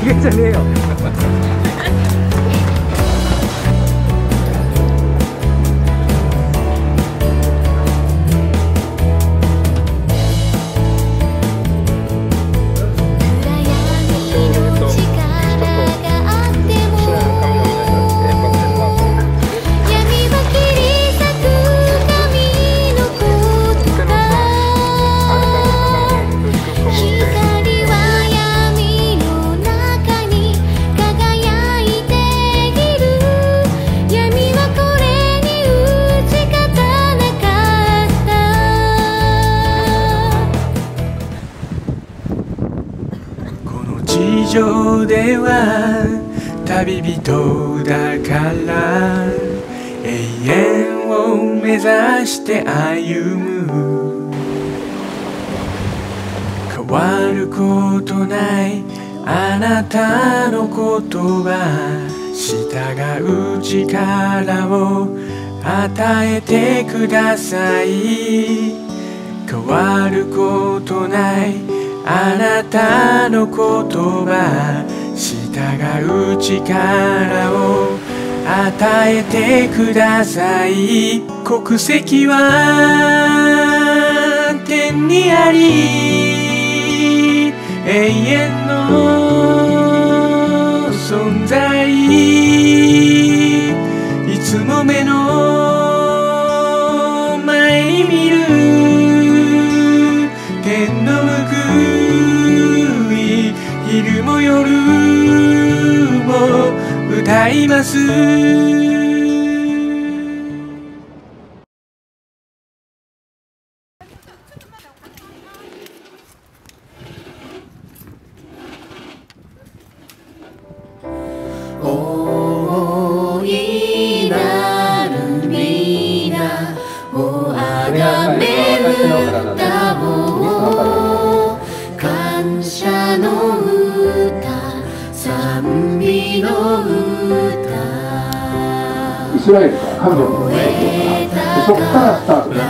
げじゃねえ 上では旅人だから。永遠を目指して歩む。変わることないあなたの言葉従う力を与えてください変わることない。あなたの言葉従う力を与えてください。国籍は天にあり。永遠の存在。いつも目の前に見る。の向く昼も夜も歌います。大いなる皆をあがめる歌をの歌賛美の歌。イスラエルから韓国の名曲からそこからスタートです。